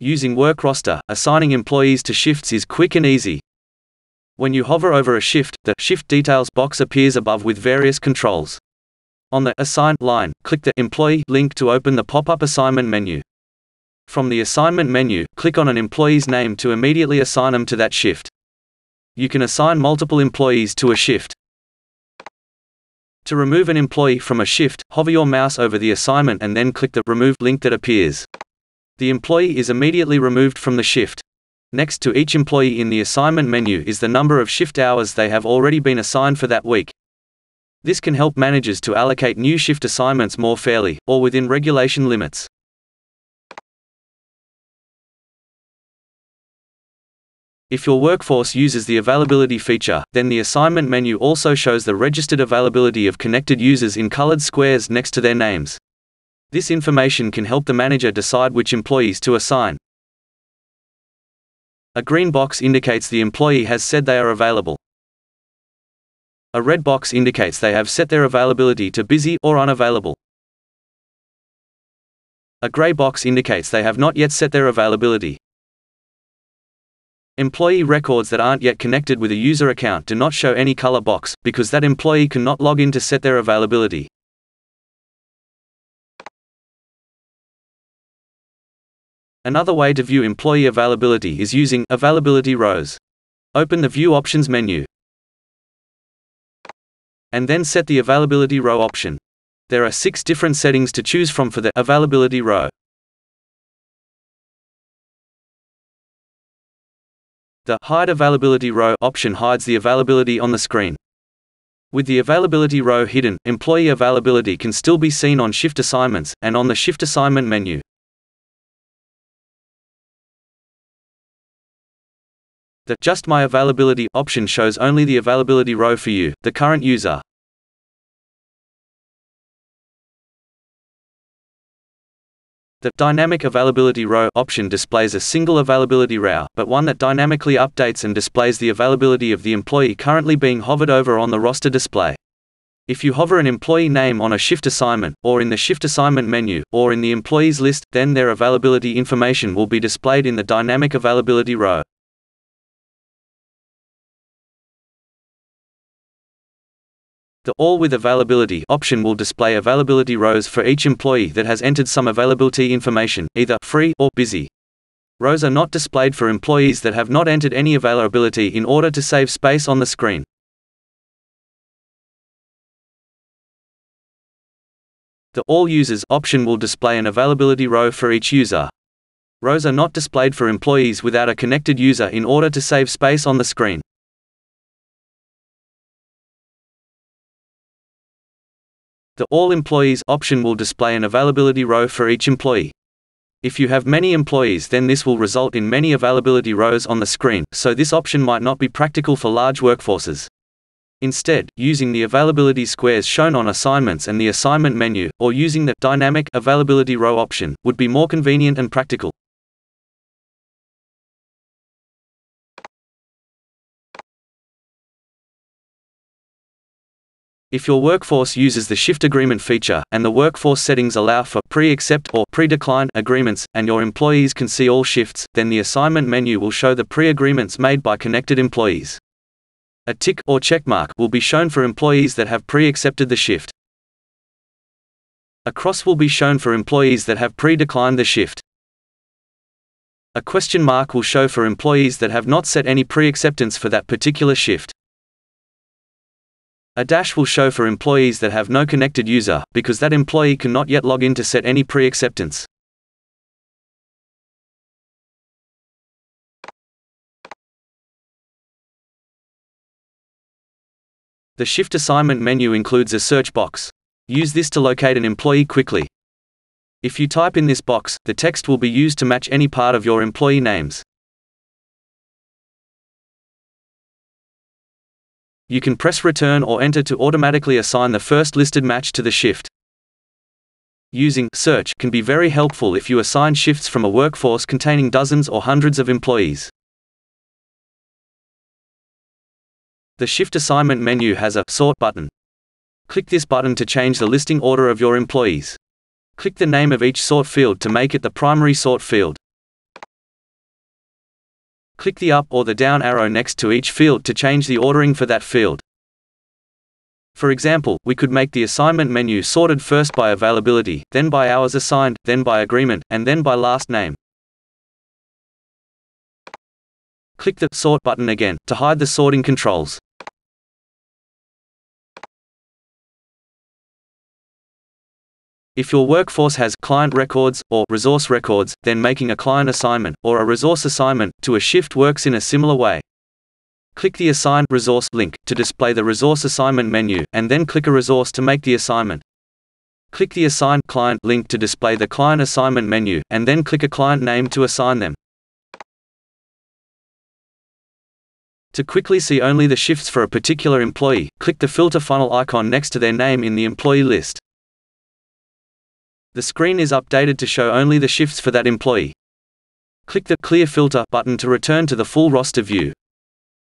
Using Work Roster, assigning employees to shifts is quick and easy. When you hover over a shift, the Shift Details box appears above with various controls. On the Assign line, click the Employee link to open the pop-up assignment menu. From the assignment menu, click on an employee's name to immediately assign them to that shift. You can assign multiple employees to a shift. To remove an employee from a shift, hover your mouse over the assignment and then click the Remove link that appears. The employee is immediately removed from the shift. Next to each employee in the assignment menu is the number of shift hours they have already been assigned for that week. This can help managers to allocate new shift assignments more fairly, or within regulation limits. If your workforce uses the availability feature, then the assignment menu also shows the registered availability of connected users in colored squares next to their names. This information can help the manager decide which employees to assign. A green box indicates the employee has said they are available. A red box indicates they have set their availability to busy or unavailable. A gray box indicates they have not yet set their availability. Employee records that aren't yet connected with a user account do not show any color box, because that employee cannot log in to set their availability. Another way to view employee availability is using Availability rows. Open the View Options menu. And then set the Availability row option. There are six different settings to choose from for the Availability row. The Hide Availability row option hides the availability on the screen. With the availability row hidden, employee availability can still be seen on shift assignments, and on the shift assignment menu. The Just My Availability option shows only the availability row for you, the current user. The Dynamic Availability Row option displays a single availability row, but one that dynamically updates and displays the availability of the employee currently being hovered over on the roster display. If you hover an employee name on a shift assignment, or in the shift assignment menu, or in the employees list, then their availability information will be displayed in the Dynamic Availability row. The All with Availability option will display availability rows for each employee that has entered some availability information, either free or busy. Rows are not displayed for employees that have not entered any availability in order to save space on the screen. The All Users option will display an availability row for each user. Rows are not displayed for employees without a connected user in order to save space on the screen. The All Employees option will display an availability row for each employee. If you have many employees then this will result in many availability rows on the screen, so this option might not be practical for large workforces. Instead, using the availability squares shown on assignments and the assignment menu, or using the dynamic availability row option, would be more convenient and practical. If your workforce uses the shift agreement feature, and the workforce settings allow for pre-accept or pre-decline agreements, and your employees can see all shifts, then the assignment menu will show the pre-agreements made by connected employees. A tick or checkmark will be shown for employees that have pre-accepted the shift. A cross will be shown for employees that have pre-declined the shift. A question mark will show for employees that have not set any pre-acceptance for that particular shift. A dash will show for employees that have no connected user, because that employee cannot yet log in to set any pre-acceptance. The Shift Assignment menu includes a search box. Use this to locate an employee quickly. If you type in this box, the text will be used to match any part of your employee names. You can press return or enter to automatically assign the first listed match to the shift. Using search can be very helpful if you assign shifts from a workforce containing dozens or hundreds of employees. The Shift Assignment menu has a Sort button. Click this button to change the listing order of your employees. Click the name of each sort field to make it the primary sort field. Click the up or the down arrow next to each field to change the ordering for that field. For example, we could make the assignment menu sorted first by availability, then by hours assigned, then by agreement, and then by last name. Click the Sort button again, to hide the sorting controls. If your workforce has client records or resource records, then making a client assignment or a resource assignment to a shift works in a similar way. Click the Assign Resource link to display the resource assignment menu, and then click a resource to make the assignment. Click the Assign Client link to display the client assignment menu, and then click a client name to assign them. To quickly see only the shifts for a particular employee, click the filter funnel icon next to their name in the employee list. The screen is updated to show only the shifts for that employee. Click the Clear Filter button to return to the full roster view.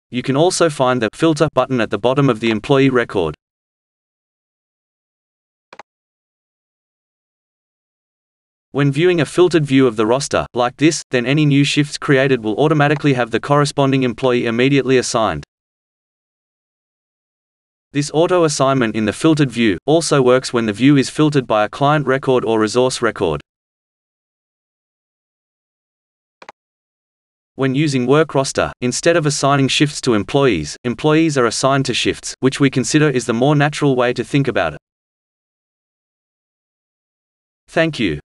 You can also find the Filter button at the bottom of the employee record. When viewing a filtered view of the roster, like this, then any new shifts created will automatically have the corresponding employee immediately assigned. This auto-assignment in the filtered view also works when the view is filtered by a client record or resource record. When using Work Roster, instead of assigning shifts to employees, employees are assigned to shifts, which we consider is the more natural way to think about it. Thank you.